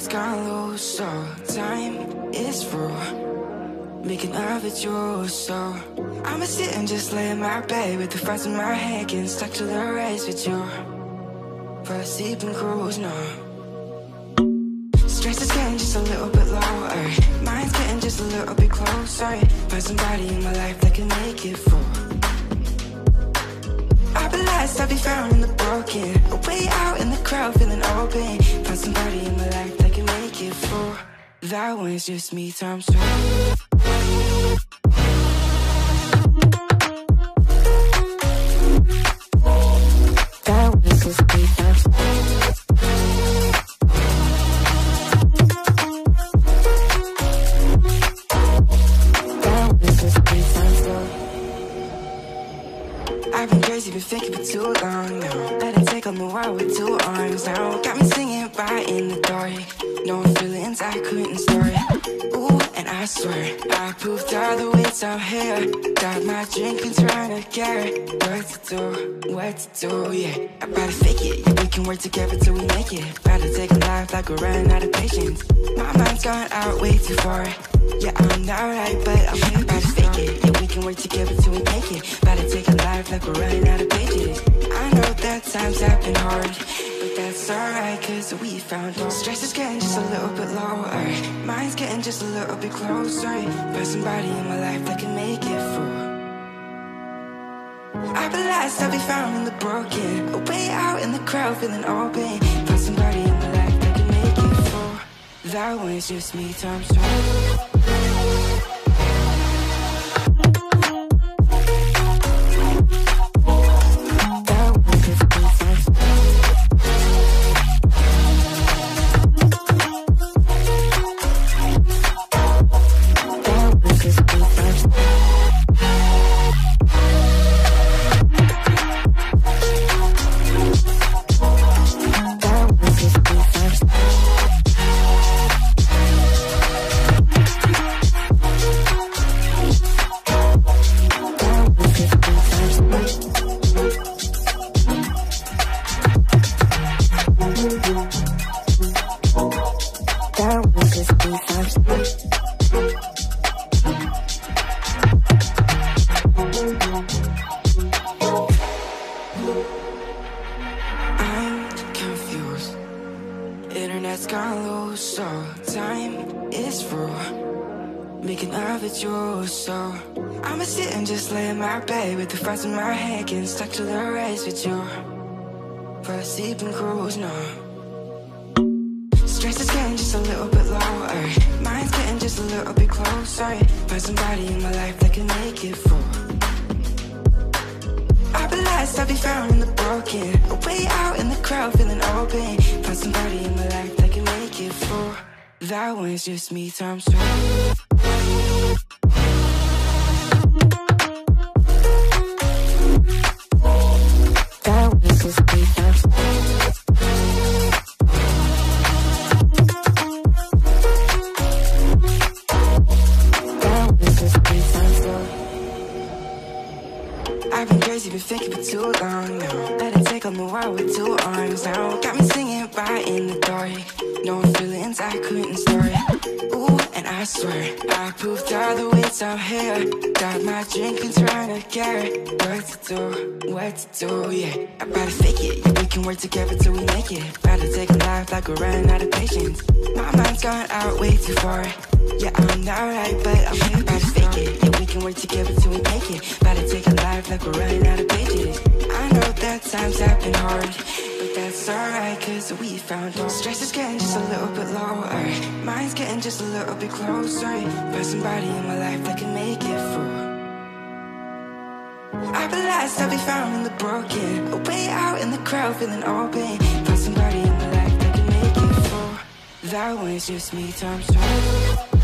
Internet's gone low, so time is through. Making of it yours, so I'ma sit and just lay in my bed with the thoughts in my head, getting stuck to the race with you. A sleeping cruise, no. Stress is getting just a little bit lower. Mind's getting just a little bit closer. Find somebody in my life that can make it through. Be lost, I'll be found in the broken. A Way out in the crowd, feeling open. Find somebody in my life it through. That one's just me times two. That one's just me I've been crazy, been thinking for too long now. Let take on the world with two arms now. Got me singing right in the dark. No feelings I couldn't start. Ooh, and I swear I proved all the ways I'm here. Got my drink and trying to get what to do, what to do, yeah. I better fake it, yeah, we can work together till we make it. Better take a life like we're running out of patience. My mind's gone out way too far. Yeah, I'm not right, but I'm here. Better fake it, yeah, can work together till we make it. Better take a life like we're running out of pages. I know that times have been hard, but that's alright, cause we found out. Stress is getting just a little bit lower. Mine's getting just a little bit closer. Find somebody in my life that can make it through. Be lost, I'll be found in the broken. Way out in the crowd, feeling open. Find somebody in my life that can make it through. That one's just me times two. Gone low, so time is through. Making of it you, so I'ma sit and just lay in my bed with the thoughts in my head, getting stuck to the race with you. For a and cruise, no. Stress is getting just a little bit lower. Mind's getting just a little bit closer. Find somebody in my life that can make it through. I'll be lost, I'll be found in the broken. A Way out in the crowd, feeling open. Find somebody That one's just me times two. That one's just me I've been crazy, been thinking for too long now. It take on the world with two arms now. Got me singing by in the dark. No feelings I couldn't start. Ooh, and I swear I proved all the ways I'm here. Got my drink and trying to get what to do, what to do, yeah. I better fake it, yeah, we can work together till we make it. Better take a life like we're running out of patience. My mind's gone out way too far. Yeah, I'm not right, but I'm here. Better fake it, yeah, can work together till we make it. Better take a life like we're running out of pages. I know that times have been hard, but that's alright, cause we found out. Stress is getting just a little bit lower. Mine's getting just a little bit closer. Find somebody in my life that can make it. I'll be lost, I'll be found in the broken. Way out in the crowd, feeling open. Find somebody in my life that can make it through. That one's just me times two.